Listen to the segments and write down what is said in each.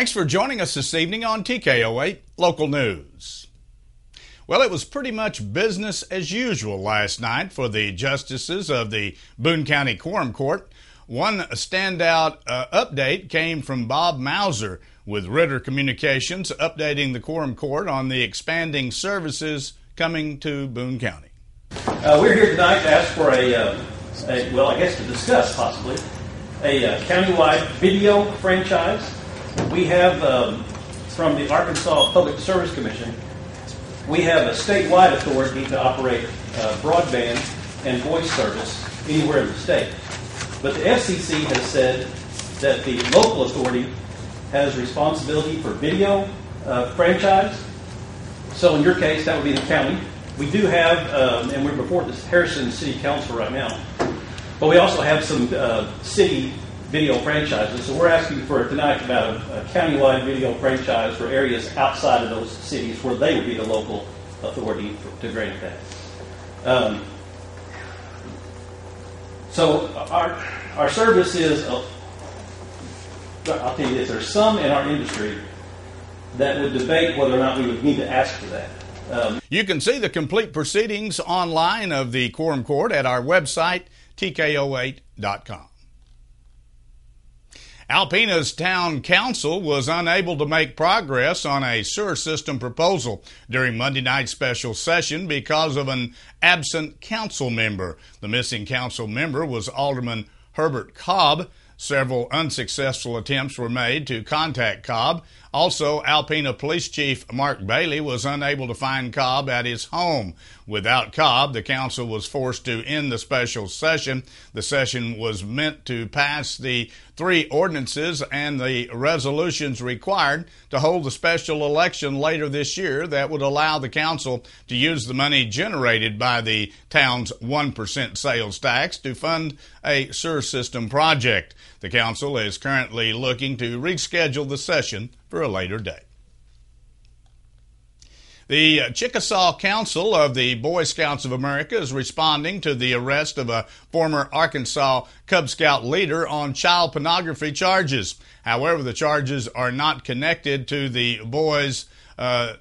Thanks for joining us this evening on TKO8 Local News. Well, it was pretty much business as usual last night for the justices of the Boone County Quorum Court. One standout uh, update came from Bob Mauser with Ritter Communications updating the Quorum Court on the expanding services coming to Boone County. Uh, we're here tonight to ask for a, uh, a, well, I guess to discuss possibly a uh, countywide video franchise. We have um, from the Arkansas Public Service Commission, we have a statewide authority to operate uh, broadband and voice service anywhere in the state. But the FCC has said that the local authority has responsibility for video uh, franchise. So in your case, that would be the county. We do have, um, and we're before the Harrison City Council right now, but we also have some uh, city video franchises. So we're asking for tonight about a, a countywide video franchise for areas outside of those cities where they would be the local authority for, to grant that. Um, so our our service is. Uh, I'll tell you this: there's some in our industry that would debate whether or not we would need to ask for that. Um, you can see the complete proceedings online of the Quorum Court at our website, tko8.com. Alpena's town council was unable to make progress on a sewer system proposal during Monday night's special session because of an absent council member. The missing council member was Alderman Herbert Cobb. Several unsuccessful attempts were made to contact Cobb. Also, Alpena Police Chief Mark Bailey was unable to find Cobb at his home. Without Cobb, the council was forced to end the special session. The session was meant to pass the three ordinances and the resolutions required to hold the special election later this year that would allow the council to use the money generated by the town's 1% sales tax to fund a sewer system project. The council is currently looking to reschedule the session for a later date. The Chickasaw Council of the Boy Scouts of America is responding to the arrest of a former Arkansas Cub Scout leader on child pornography charges. However, the charges are not connected to the boys, uh,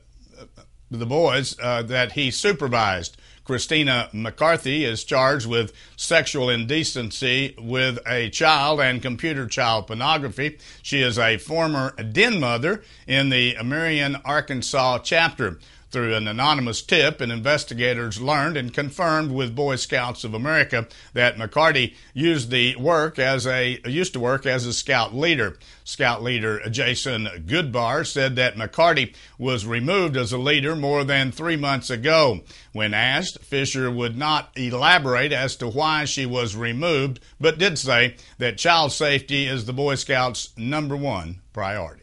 the boys uh, that he supervised. Christina McCarty is charged with sexual indecency with a child and computer child pornography. She is a former den mother in the Marion, Arkansas chapter. Through an anonymous tip, and investigators learned and confirmed with Boy Scouts of America that McCarty used the work as a used to work as a scout leader. Scout leader Jason Goodbar said that McCarty was removed as a leader more than three months ago. When asked, Fisher would not elaborate as to why she was removed, but did say that child safety is the Boy Scouts' number one priority.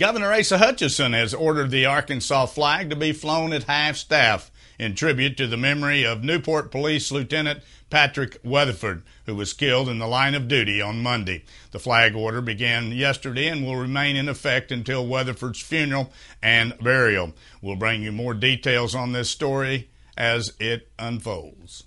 Governor Asa Hutchinson has ordered the Arkansas flag to be flown at half staff in tribute to the memory of Newport Police Lieutenant Patrick Weatherford, who was killed in the line of duty on Monday. The flag order began yesterday and will remain in effect until Weatherford's funeral and burial. We'll bring you more details on this story as it unfolds.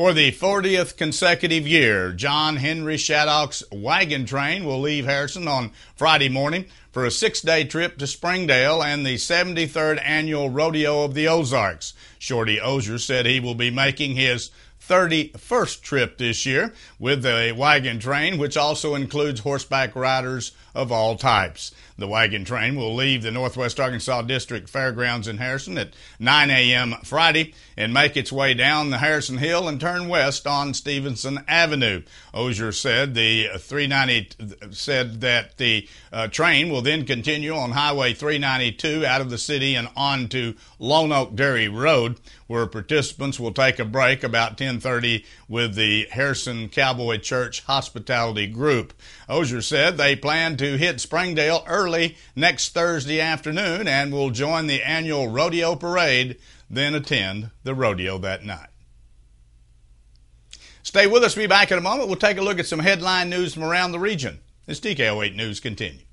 For the 40th consecutive year, John Henry Shaddock's wagon train will leave Harrison on Friday morning for a six day trip to Springdale and the 73rd annual Rodeo of the Ozarks. Shorty Ozier said he will be making his 31st trip this year with the wagon train, which also includes horseback riders of all types. The wagon train will leave the Northwest Arkansas District Fairgrounds in Harrison at 9 a.m. Friday and make its way down the Harrison Hill and turn west on Stevenson Avenue. Ozier said the 390 said that the uh, train will then continue on Highway 392 out of the city and on to Lone Oak Dairy Road, where participants will take a break about 10:30 with the Harrison Cowboy Church Hospitality Group. Ozier said they plan to hit Springdale early next Thursday afternoon and will join the annual rodeo parade, then attend the rodeo that night. Stay with us. We'll be back in a moment. We'll take a look at some headline news from around the region as TKO8 News continues.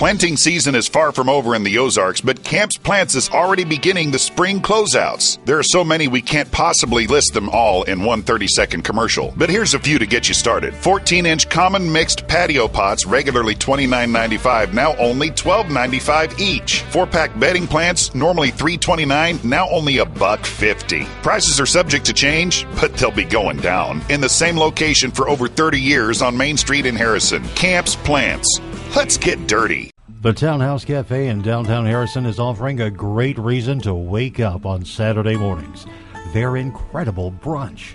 Planting season is far from over in the Ozarks, but Camps Plants is already beginning the spring closeouts. There are so many we can't possibly list them all in one 30 second commercial. But here's a few to get you started. 14 inch common mixed patio pots, regularly $29.95, now only $12.95 each. Four pack bedding plants, normally $3.29, now only a buck 50. Prices are subject to change, but they'll be going down. In the same location for over 30 years on Main Street in Harrison. Camps Plants. Let's get dirty. The Townhouse Cafe in downtown Harrison is offering a great reason to wake up on Saturday mornings. Their incredible brunch.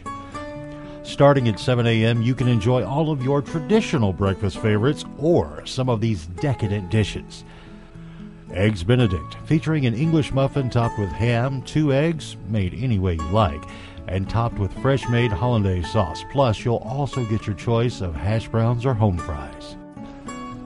Starting at 7 a.m., you can enjoy all of your traditional breakfast favorites or some of these decadent dishes. Eggs Benedict, featuring an English muffin topped with ham, two eggs, made any way you like, and topped with fresh made hollandaise sauce. Plus, you'll also get your choice of hash browns or home fries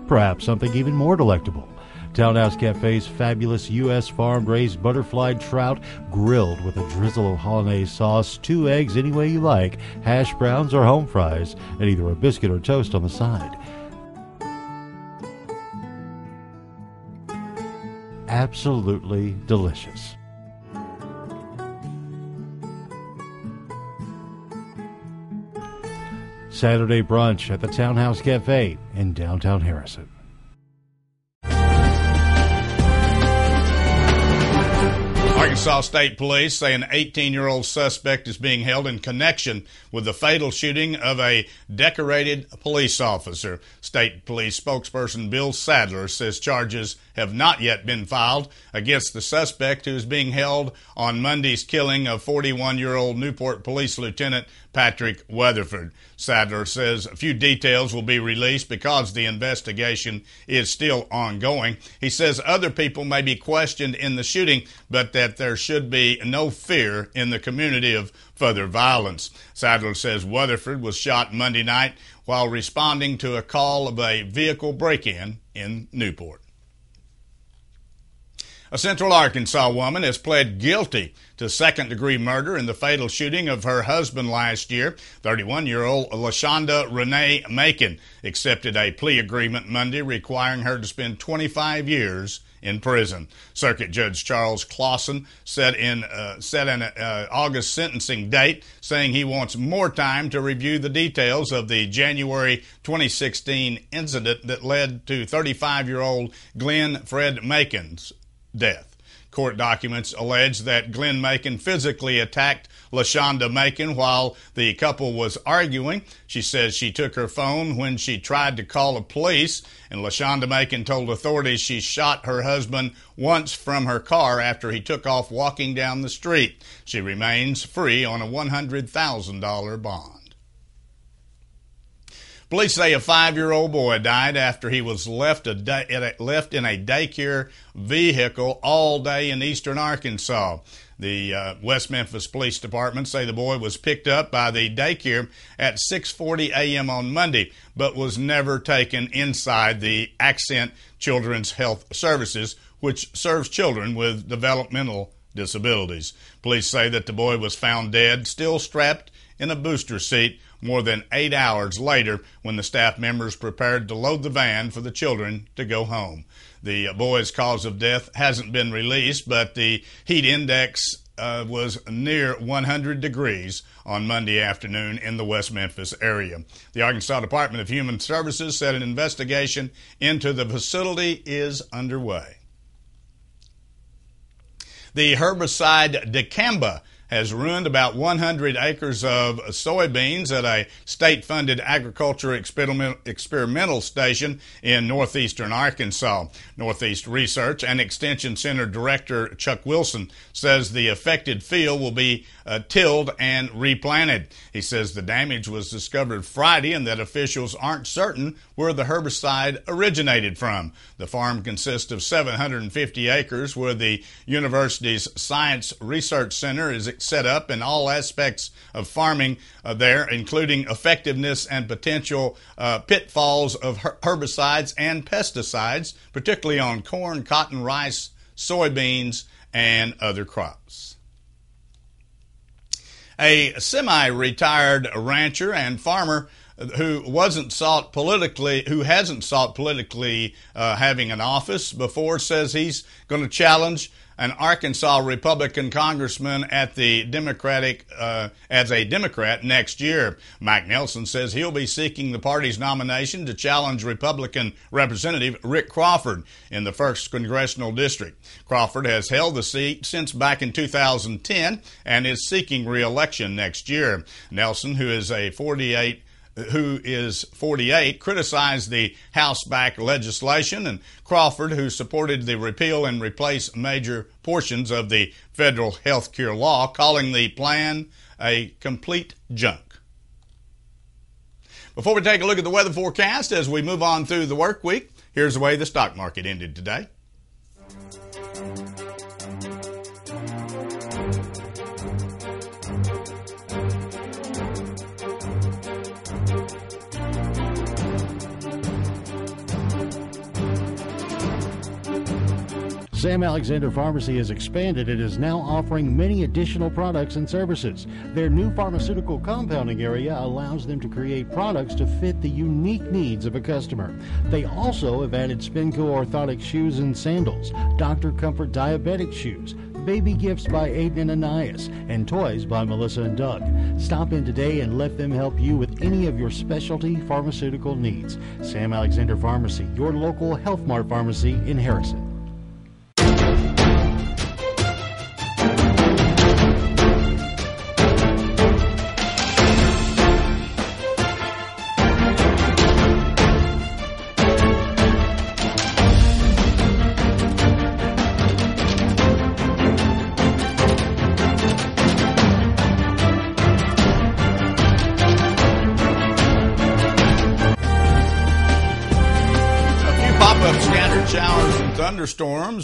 perhaps something even more delectable. Townhouse Cafe's fabulous U.S. farm raised butterfly trout grilled with a drizzle of hollandaise sauce, two eggs any way you like, hash browns or home fries, and either a biscuit or toast on the side. Absolutely delicious. Saturday brunch at the Townhouse Cafe in downtown Harrison. Arkansas State Police say an 18 year old suspect is being held in connection with the fatal shooting of a decorated police officer. State Police spokesperson Bill Sadler says charges have not yet been filed against the suspect who is being held on Monday's killing of 41 year old Newport Police Lieutenant Patrick Weatherford. Sadler says a few details will be released because the investigation is still ongoing. He says other people may be questioned in the shooting, but that there should be no fear in the community of further violence. Sadler says Weatherford was shot Monday night while responding to a call of a vehicle break in in Newport. A Central Arkansas woman has pled guilty to second degree murder in the fatal shooting of her husband last year. 31 year old LaShonda Renee Macon accepted a plea agreement Monday requiring her to spend 25 years in prison. Circuit Judge Charles Clawson said in uh, set an uh, August sentencing date, saying he wants more time to review the details of the January 2016 incident that led to 35-year-old Glenn Fred Macon's death. Court documents allege that Glenn Macon physically attacked LaShonda Macon while the couple was arguing. She says she took her phone when she tried to call the police, and LaShonda Macon told authorities she shot her husband once from her car after he took off walking down the street. She remains free on a $100,000 bond. Police say a five-year-old boy died after he was left a day, left in a daycare vehicle all day in eastern Arkansas. The uh, West Memphis Police Department say the boy was picked up by the daycare at 6:40 a.m. on Monday, but was never taken inside the Ascent Children's Health Services, which serves children with developmental disabilities. Police say that the boy was found dead, still strapped in a booster seat more than eight hours later when the staff members prepared to load the van for the children to go home. The boy's cause of death hasn't been released, but the heat index uh, was near 100 degrees on Monday afternoon in the West Memphis area. The Arkansas Department of Human Services said an investigation into the facility is underway. The herbicide dicamba has ruined about 100 acres of soybeans at a state funded agriculture experimental station in northeastern Arkansas. Northeast Research and Extension Center Director Chuck Wilson says the affected field will be uh, tilled and replanted. He says the damage was discovered Friday and that officials aren't certain where the herbicide originated from. The farm consists of 750 acres where the university's Science Research Center is set up in all aspects of farming uh, there, including effectiveness and potential uh, pitfalls of herbicides and pesticides, particularly on corn, cotton, rice, soybeans, and other crops. A semi retired rancher and farmer who wasn't sought politically, who hasn't sought politically uh, having an office before, says he's going to challenge an Arkansas Republican congressman at the Democratic uh, as a Democrat next year. Mike Nelson says he'll be seeking the party's nomination to challenge Republican Representative Rick Crawford in the first congressional district. Crawford has held the seat since back in 2010 and is seeking re-election next year. Nelson, who is a 48 who is 48, criticized the House backed legislation, and Crawford, who supported the repeal and replace major portions of the federal health care law, calling the plan a complete junk. Before we take a look at the weather forecast as we move on through the work week, here's the way the stock market ended today. Sam Alexander Pharmacy has expanded and is now offering many additional products and services. Their new pharmaceutical compounding area allows them to create products to fit the unique needs of a customer. They also have added Spinco orthotic shoes and sandals, Dr. Comfort diabetic shoes, baby gifts by Aden and Anais, and toys by Melissa and Doug. Stop in today and let them help you with any of your specialty pharmaceutical needs. Sam Alexander Pharmacy, your local Health Mart pharmacy in Harrison.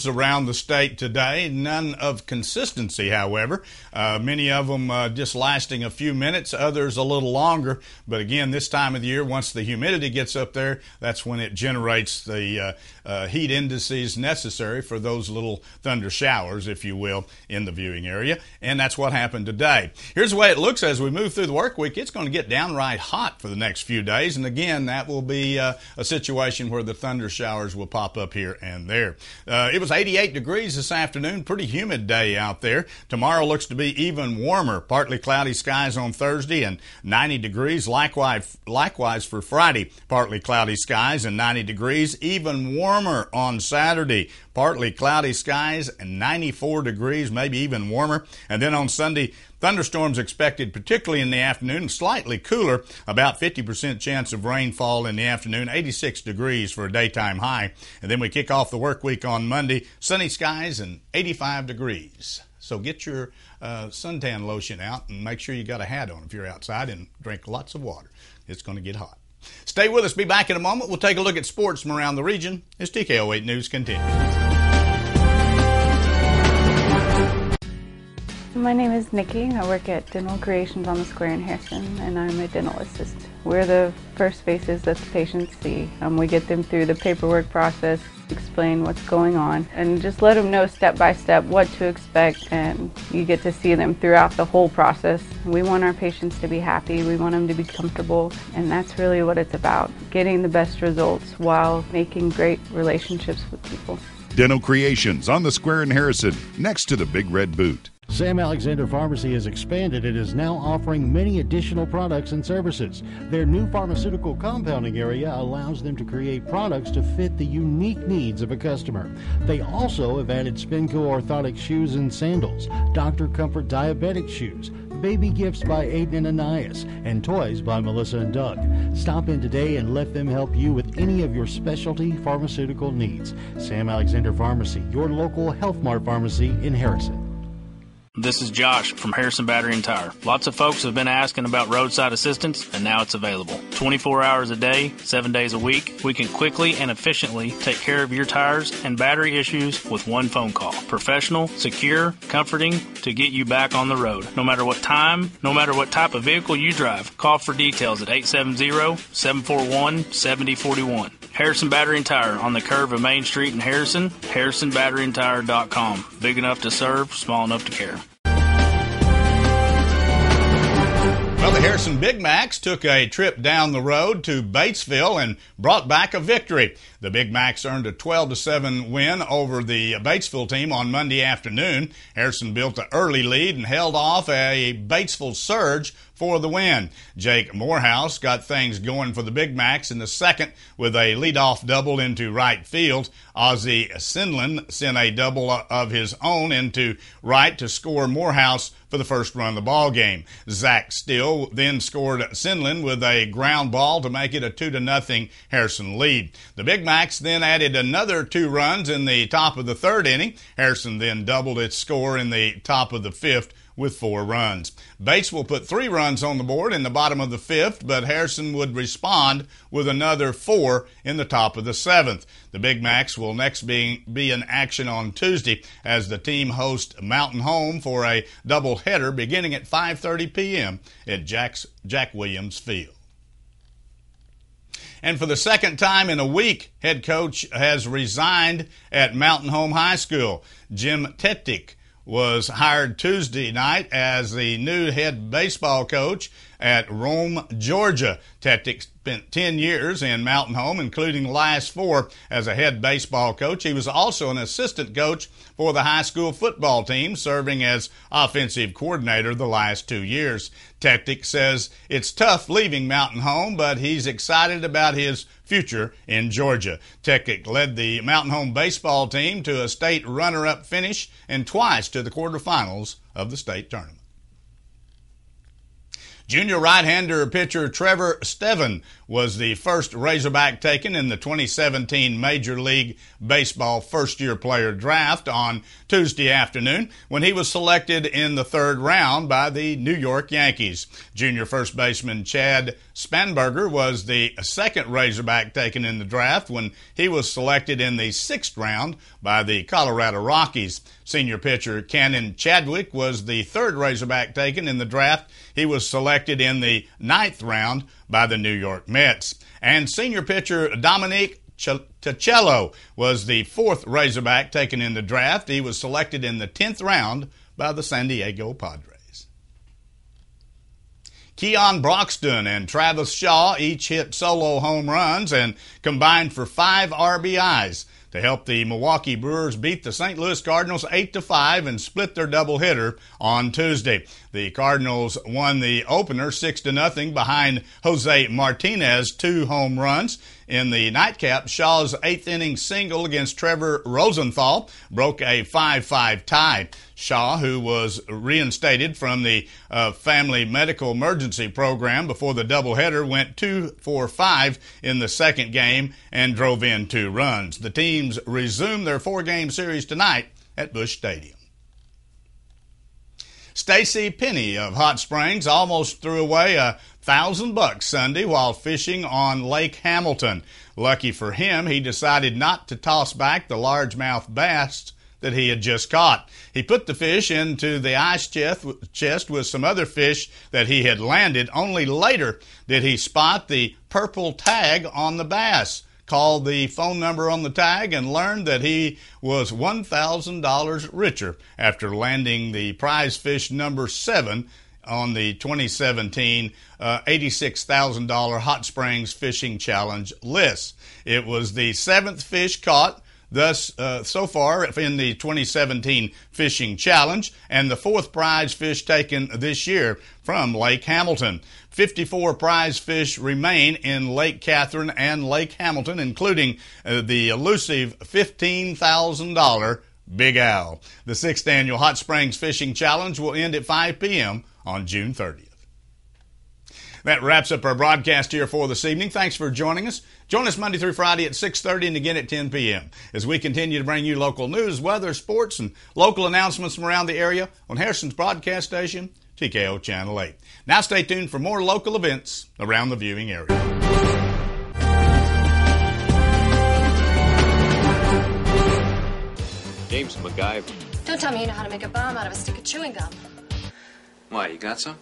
Around the state today. None of consistency, however. Uh, many of them uh, just lasting a few minutes, others a little longer. But again, this time of the year, once the humidity gets up there, that's when it generates the uh, uh heat indices necessary for those little thunder showers, if you will, in the viewing area. And that's what happened today. Here's the way it looks as we move through the work week. It's going to get downright hot for the next few days. And again, that will be uh, a situation where the thunder showers will pop up here and there. Uh, it was 88 degrees this afternoon, pretty humid day out there. Tomorrow looks to be even warmer, partly cloudy skies on Thursday and 90 degrees. Likewise, likewise for Friday, partly cloudy skies and 90 degrees. Even warmer on Saturday, partly cloudy skies and 94 degrees, maybe even warmer. And then on Sunday, Thunderstorms expected, particularly in the afternoon, slightly cooler, about 50% chance of rainfall in the afternoon, 86 degrees for a daytime high. And then we kick off the work week on Monday, sunny skies and 85 degrees. So get your uh, suntan lotion out and make sure you got a hat on if you're outside and drink lots of water. It's going to get hot. Stay with us. Be back in a moment. We'll take a look at sports from around the region as TKO8 News continues. My name is Nikki. I work at Dental Creations on the Square in Harrison, and I'm a dental assist. We're the first faces that the patients see. Um, we get them through the paperwork process, explain what's going on, and just let them know step by step what to expect, and you get to see them throughout the whole process. We want our patients to be happy, we want them to be comfortable, and that's really what it's about, getting the best results while making great relationships with people. Dental Creations on the Square in Harrison, next to the Big Red Boot. Sam Alexander Pharmacy has expanded and is now offering many additional products and services. Their new pharmaceutical compounding area allows them to create products to fit the unique needs of a customer. They also have added Spinco orthotic shoes and sandals, Dr. Comfort diabetic shoes, baby gifts by Aden and Anais, and toys by Melissa and Doug. Stop in today and let them help you with any of your specialty pharmaceutical needs. Sam Alexander Pharmacy, your local Health Mart pharmacy in Harrison. This is Josh from Harrison Battery and Tire. Lots of folks have been asking about roadside assistance, and now it's available. 24 hours a day, 7 days a week, we can quickly and efficiently take care of your tires and battery issues with one phone call. Professional, secure, comforting to get you back on the road. No matter what time, no matter what type of vehicle you drive, call for details at 870 741 7041. Harrison Battery and Tire on the curve of Main Street in Harrison, harrisonbatteryandtire.com. Big enough to serve, small enough to care. Well, the Harrison Big Macs took a trip down the road to Batesville and brought back a victory. The Big Macs earned a 12 to 7 win over the Batesville team on Monday afternoon. Harrison built an early lead and held off a Batesville surge for the win. Jake Morehouse got things going for the Big Macs in the second with a leadoff double into right field. Ozzie Sinlin sent a double of his own into right to score Morehouse for the first run of the ball game. Zach Still then scored Sinlin with a ground ball to make it a two to nothing Harrison lead. The Big Macs then added another two runs in the top of the third inning. Harrison then doubled its score in the top of the fifth with four runs. Batesville put three runs on the board in the bottom of the fifth, but Harrison would respond with another four in the top of the seventh. The Big Macs will next be, be in action on Tuesday as the team hosts Mountain Home for a doubleheader beginning at 5.30 p.m. at Jack's, Jack Williams Field. And for the second time in a week, head coach has resigned at Mountain Home High School. Jim Tettik was hired Tuesday night as the new head baseball coach at Rome, Georgia. Tettik spent 10 years in Mountain Home, including the last four as a head baseball coach. He was also an assistant coach for the high school football team, serving as offensive coordinator the last two years. Tettik says it's tough leaving Mountain Home, but he's excited about his future in Georgia. Tettik led the Mountain Home baseball team to a state runner-up finish and twice to the quarterfinals of the state tournament. Junior right-hander pitcher Trevor Stephan was the first Razorback taken in the 2017 Major League Baseball first year player draft on Tuesday afternoon when he was selected in the third round by the New York Yankees. Junior first baseman Chad Spanberger was the second Razorback taken in the draft when he was selected in the sixth round by the Colorado Rockies. Senior pitcher Cannon Chadwick was the third Razorback taken in the draft. He was selected in the ninth round by the New York Mets. And senior pitcher Dominique Ticello was the fourth Razorback taken in the draft. He was selected in the 10th round by the San Diego Padres. Keon Broxton and Travis Shaw each hit solo home runs and combined for five RBIs to help the Milwaukee Brewers beat the St. Louis Cardinals 8 to 5 and split their doubleheader on Tuesday. The Cardinals won the opener 6 to nothing behind Jose Martinez two home runs. In the nightcap, Shaw's eighth inning single against Trevor Rosenthal broke a 5-5 tie. Shaw, who was reinstated from the uh, Family Medical Emergency Program before the doubleheader, went 2 for 5 in the second game and drove in two runs. The teams resume their four game series tonight at Busch Stadium. Stacy Penny of Hot Springs almost threw away a thousand bucks Sunday while fishing on Lake Hamilton. Lucky for him, he decided not to toss back the largemouth bass that he had just caught. He put the fish into the ice chest with some other fish that he had landed. Only later did he spot the purple tag on the bass called the phone number on the tag and learned that he was $1,000 richer after landing the prize fish number seven on the 2017 uh, $86,000 Hot Springs Fishing Challenge list. It was the seventh fish caught thus uh, so far in the 2017 Fishing Challenge and the fourth prize fish taken this year from Lake Hamilton. 54 prize fish remain in Lake Catherine and Lake Hamilton, including uh, the elusive $15,000 Big Al. The sixth annual Hot Springs Fishing Challenge will end at 5 p.m. on June 30th. That wraps up our broadcast here for this evening. Thanks for joining us. Join us Monday through Friday at 6.30 and again at 10 p.m. as we continue to bring you local news, weather, sports, and local announcements from around the area on Harrison's broadcast station, TKO Channel 8. Now stay tuned for more local events around the viewing area. James MacGyver. Don't tell me you know how to make a bomb out of a stick of chewing gum. Why, you got some?